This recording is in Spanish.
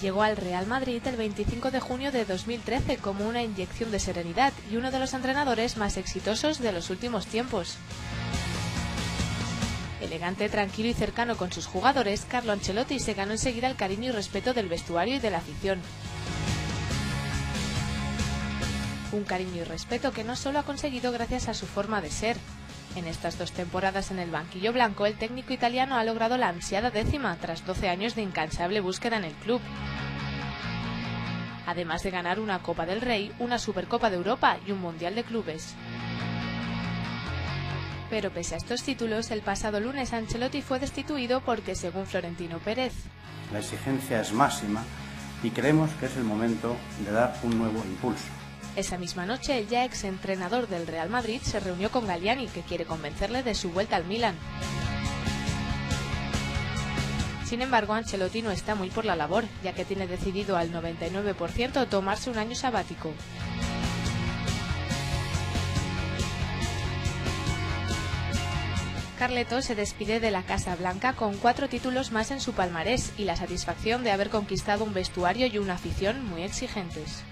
Llegó al Real Madrid el 25 de junio de 2013 como una inyección de serenidad y uno de los entrenadores más exitosos de los últimos tiempos. Elegante, tranquilo y cercano con sus jugadores, Carlo Ancelotti se ganó enseguida el cariño y respeto del vestuario y de la afición. Un cariño y respeto que no solo ha conseguido gracias a su forma de ser. En estas dos temporadas en el banquillo blanco, el técnico italiano ha logrado la ansiada décima tras 12 años de incansable búsqueda en el club. Además de ganar una Copa del Rey, una Supercopa de Europa y un Mundial de Clubes. Pero pese a estos títulos, el pasado lunes Ancelotti fue destituido porque, según Florentino Pérez, la exigencia es máxima y creemos que es el momento de dar un nuevo impulso. Esa misma noche, el ya ex entrenador del Real Madrid se reunió con Galliani, que quiere convencerle de su vuelta al Milan. Sin embargo, Ancelotti no está muy por la labor, ya que tiene decidido al 99% tomarse un año sabático. Carleto se despide de la Casa Blanca con cuatro títulos más en su palmarés y la satisfacción de haber conquistado un vestuario y una afición muy exigentes.